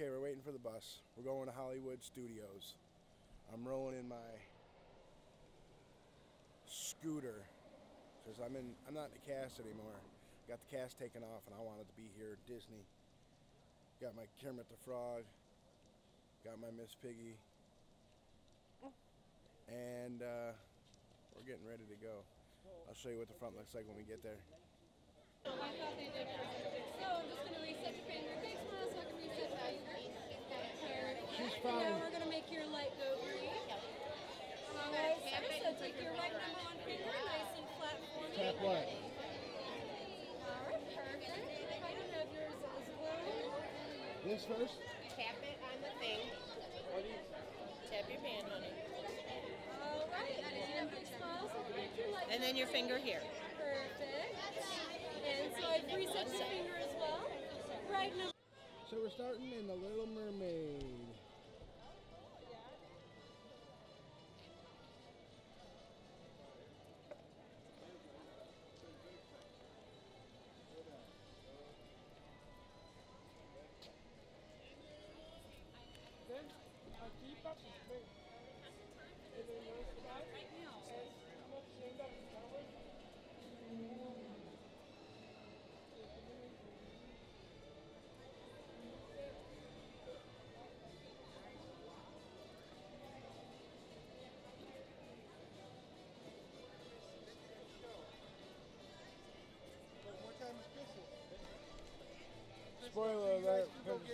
Okay, we're waiting for the bus. We're going to Hollywood Studios. I'm rolling in my scooter because I'm in. I'm not in the cast anymore. Got the cast taken off, and I wanted to be here at Disney. Got my Kermit the Frog. Got my Miss Piggy. And uh, we're getting ready to go. I'll show you what the front looks like when we get there. I thought they did. So I'm just to reset your finger. Big smile so I can reset your finger. She's And fine. now we're going to make your light go green. All right, sir. So take your right number one finger, nice and flat for me. Tap what? All right, perfect. I don't have yours as well. This first? Tap it on the thing. Tap your band, honey. All right, and big smile so I can make your light And then your finger here. Perfect. And so I've reset your finger as well. Right number. So we're starting in The Little Mermaid.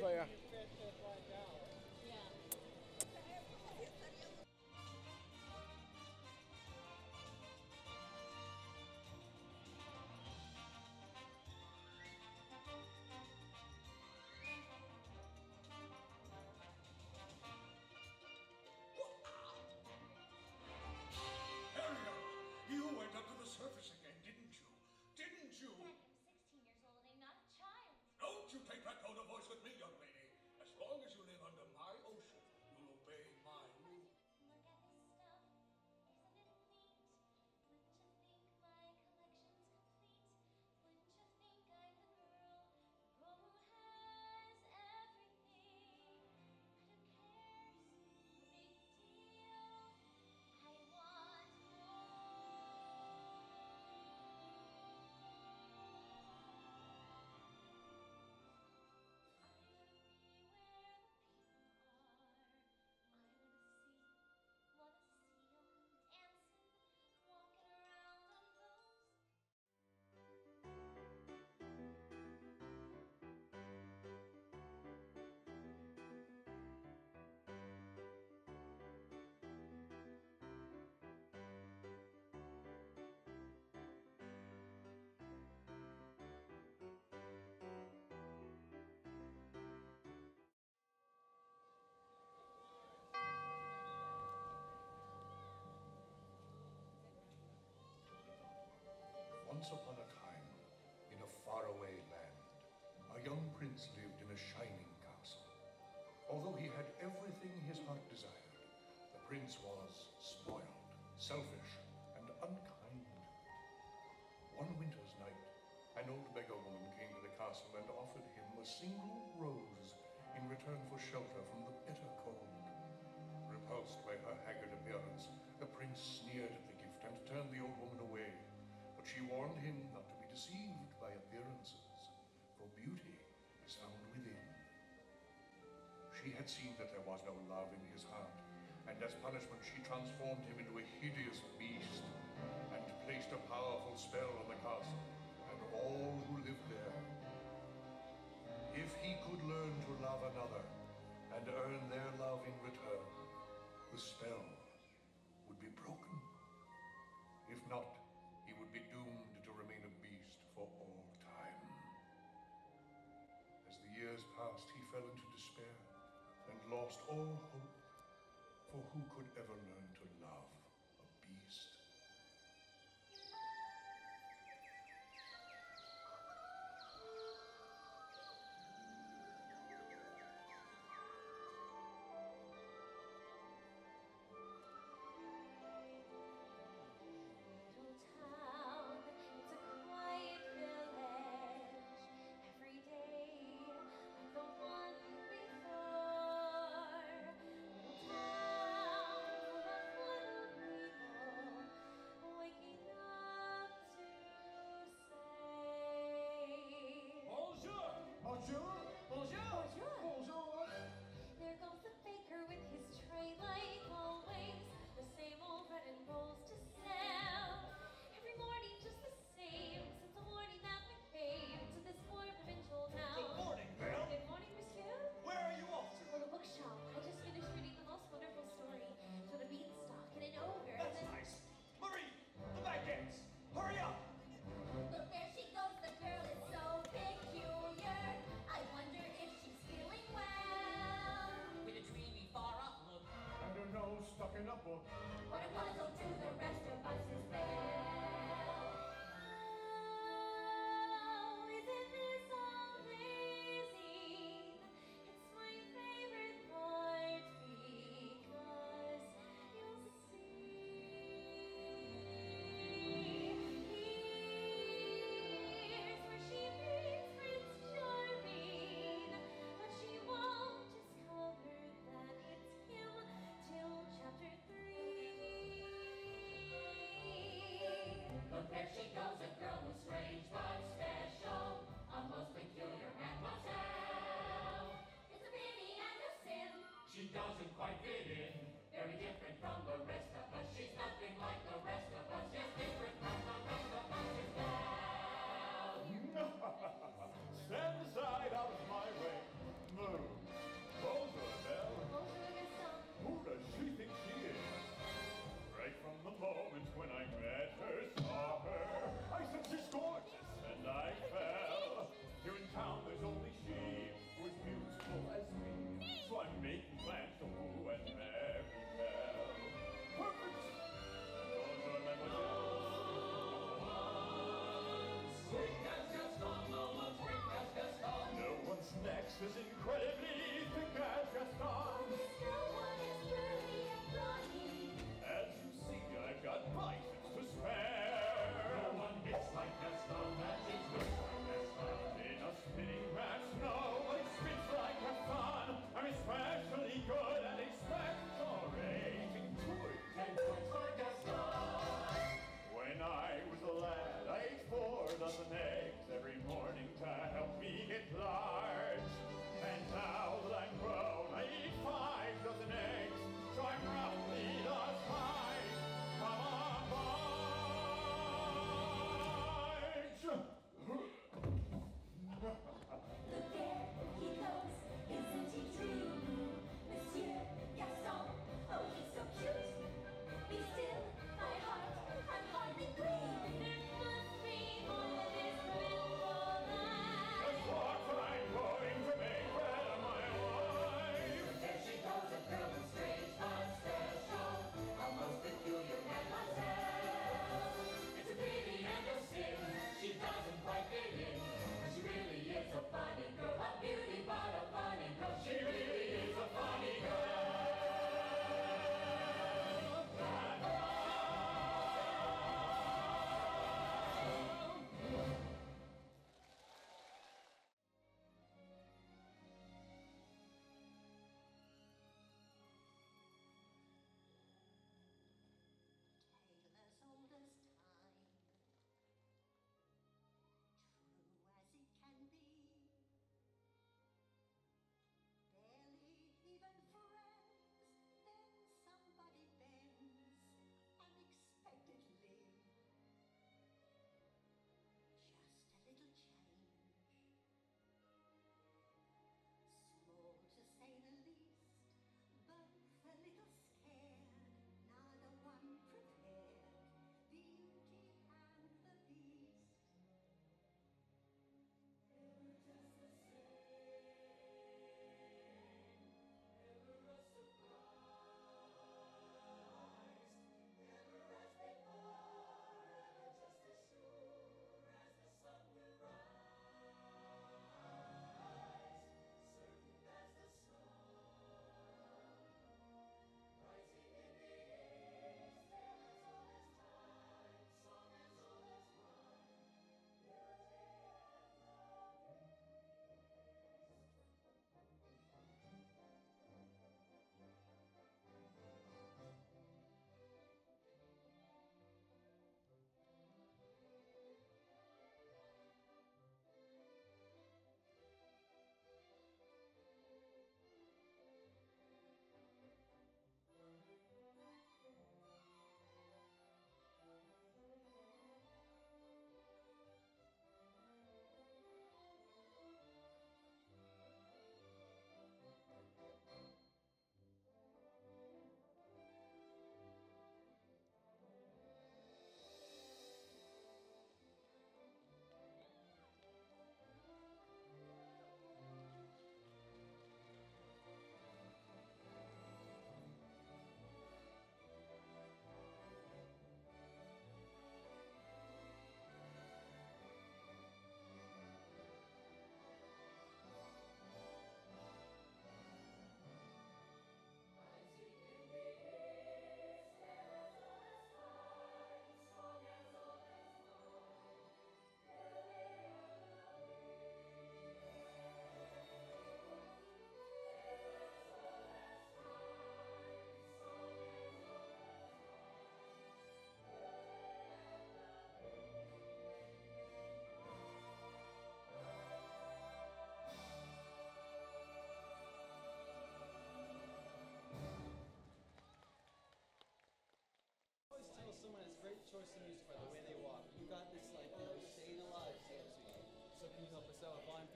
Ariel, prince lived in a shining castle. Although he had everything his heart desired, the prince was spoiled, selfish, and unkind. One winter's night, an old beggar woman came to the castle and offered him a single rose in return for shelter from the bitter cold. Repulsed by her haggard appearance, the prince sneered at the gift and turned the old woman away. But she warned him not to be deceived was no love in his heart, and as punishment she transformed him into a hideous beast and placed a powerful spell on the castle and all who lived there. If he could learn to love another and earn their love in return, the spell lost all book.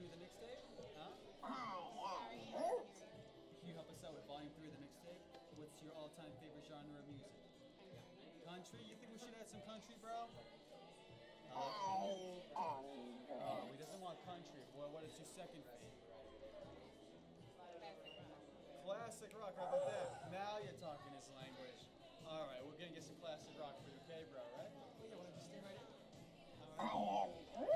Through the mixtape? Huh? Oh, Can you help us out with volume through the mixtape? What's your all-time favorite genre of music? Country? You think we should add some country, bro? Oh, oh. oh he doesn't want country. Boy, what is your second favorite? Classic rock. How about that? Now you're talking his language. All right, we're gonna get some classic rock for you, okay, bro? Right? Oh yeah, wanna just stay right here? All right.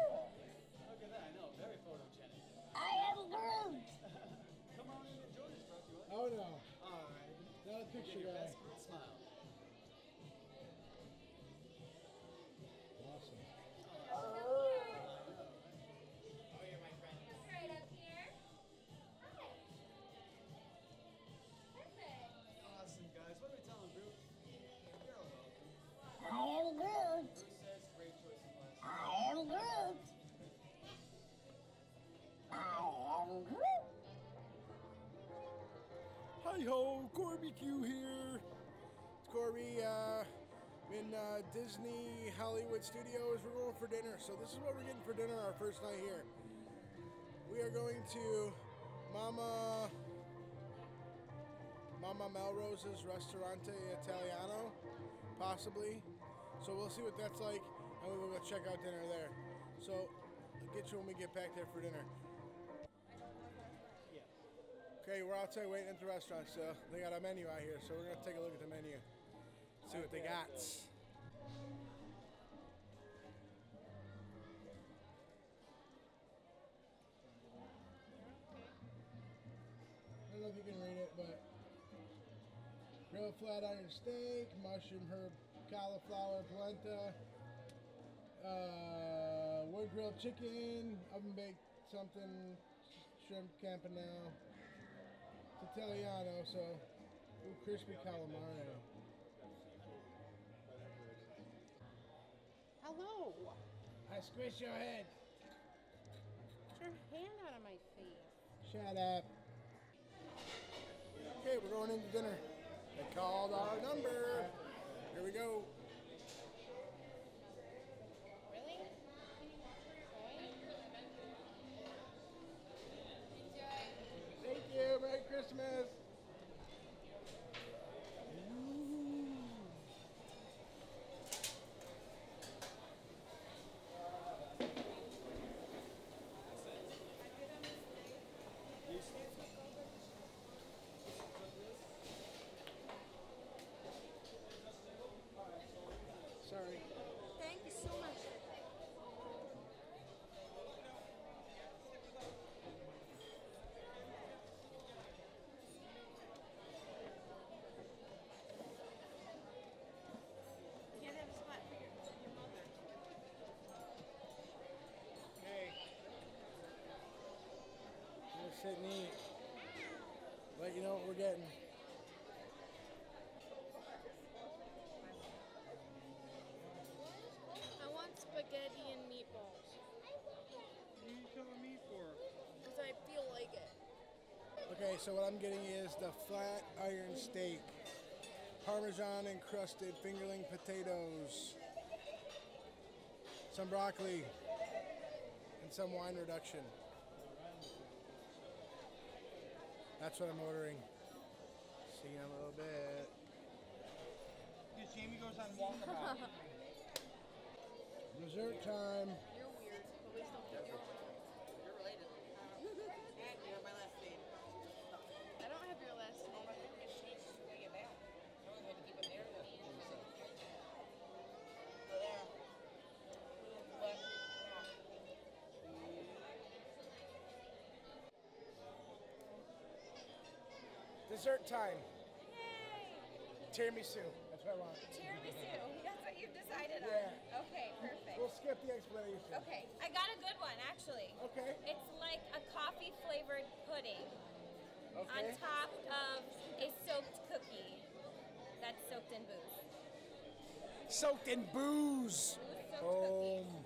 Picture guy. smile. Corby here. It's Corby. Uh, I'm in uh, Disney Hollywood Studios. We're going for dinner, so this is what we're getting for dinner our first night here. We are going to Mama Mama Melrose's Ristorante Italiano, possibly. So we'll see what that's like, and we will go check out dinner there. So I'll get you when we get back there for dinner. Okay, we're outside waiting at the restaurant so They got a menu out here, so we're gonna take a look at the menu. See what they got. I don't know if you can read it, but grilled flat iron steak, mushroom herb cauliflower polenta, uh, wood grilled chicken, oven baked something, shrimp campanelle. Italiano, so ooh, crispy calamari. Hello. I squish your head. Get your hand out of my face. Shut up. Okay, we're going into dinner. They called our number. Here we go. Really? Thank you. Merry Christmas. Sorry. Thank you so much. You can't have a spot for your, your mother. Hey. Let's and eat. Let you know what we're getting. I want spaghetti and meatballs. What are you telling me for? Because I feel like it. Okay, so what I'm getting is the flat iron steak, Parmesan encrusted fingerling potatoes, some broccoli, and some wine reduction. That's what I'm ordering. See you in a little bit. Because Jamie goes on walkabout. Dessert time. You're weird. Please don't get me. You're related. and you have my last name. I don't have your last name. It's changed to get back. I only had to keep it there. though. So there. But, Dessert time. Tiramisu. That's what I want. Tiramisu. That's what you've decided Yeah. on. Okay, perfect. We'll skip the explanation. Okay, I got a good one actually. Okay. It's like a coffee flavored pudding on top of a soaked cookie that's soaked in booze. Soaked in booze. Booze soaked Boom.